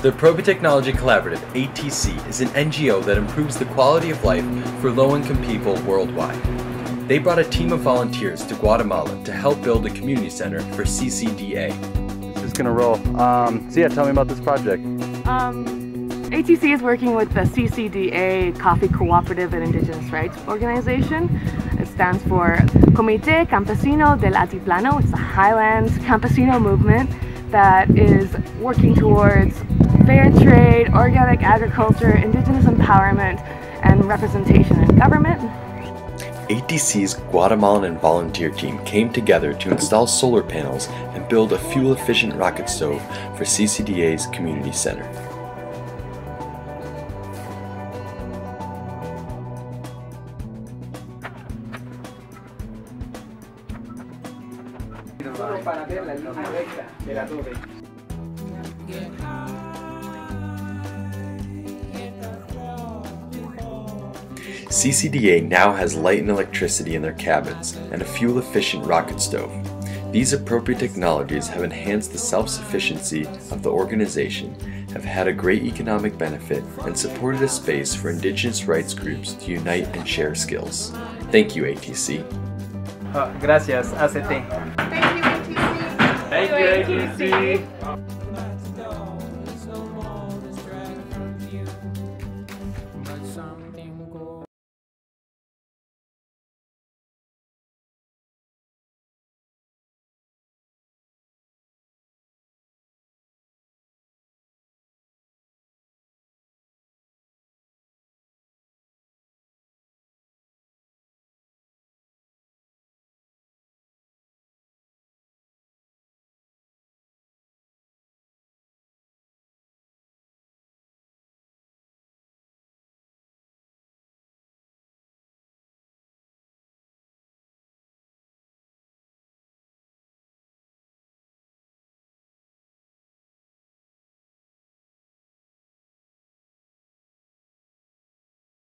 The Appropriate Technology Collaborative, ATC, is an NGO that improves the quality of life for low-income people worldwide. They brought a team of volunteers to Guatemala to help build a community center for CCDA. It's just gonna roll. Um, so yeah, tell me about this project. Um, ATC is working with the CCDA Coffee Cooperative and Indigenous Rights Organization. It stands for Comité Campesino del Altiplano. It's a highlands campesino movement that is working towards fair trade, organic agriculture, indigenous empowerment, and representation in government. ATC's Guatemalan volunteer team came together to install solar panels and build a fuel-efficient rocket stove for CCDA's community center. para ver la línea recta de la torre. CCDA now has light and electricity in their cabins and a fuel efficient rocket stove. These appropriate technologies have enhanced the self sufficiency of the organization, have had a great economic benefit, and supported a space for Indigenous rights groups to unite and share skills. Thank you, ATC. Ah, gracias, ACT. Thank you, ATC. Thank you, ATC.